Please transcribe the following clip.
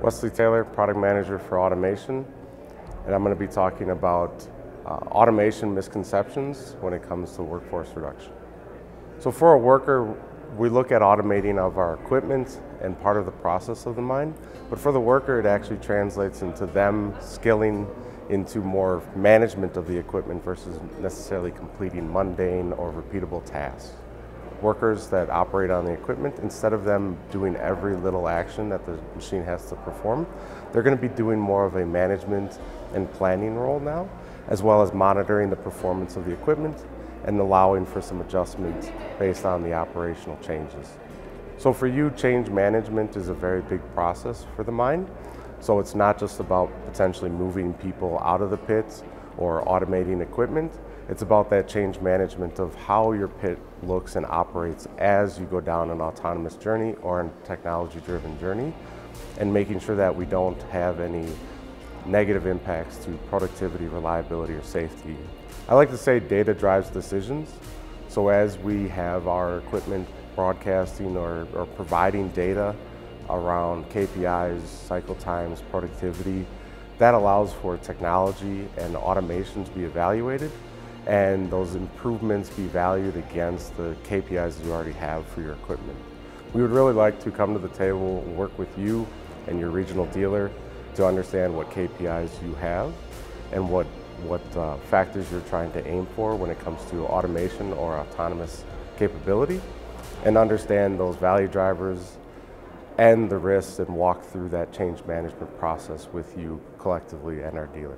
Wesley Taylor, Product Manager for Automation, and I'm going to be talking about uh, automation misconceptions when it comes to workforce reduction. So for a worker, we look at automating of our equipment and part of the process of the mine, but for the worker it actually translates into them skilling into more management of the equipment versus necessarily completing mundane or repeatable tasks workers that operate on the equipment, instead of them doing every little action that the machine has to perform, they're going to be doing more of a management and planning role now, as well as monitoring the performance of the equipment and allowing for some adjustments based on the operational changes. So for you, change management is a very big process for the mine. So it's not just about potentially moving people out of the pits or automating equipment, it's about that change management of how your pit looks and operates as you go down an autonomous journey or a technology driven journey and making sure that we don't have any negative impacts to productivity, reliability, or safety. I like to say data drives decisions. So as we have our equipment broadcasting or, or providing data around KPIs, cycle times, productivity, that allows for technology and automation to be evaluated and those improvements be valued against the KPIs you already have for your equipment. We would really like to come to the table, and work with you and your regional dealer to understand what KPIs you have and what, what uh, factors you're trying to aim for when it comes to automation or autonomous capability and understand those value drivers and the risks and walk through that change management process with you collectively and our dealer.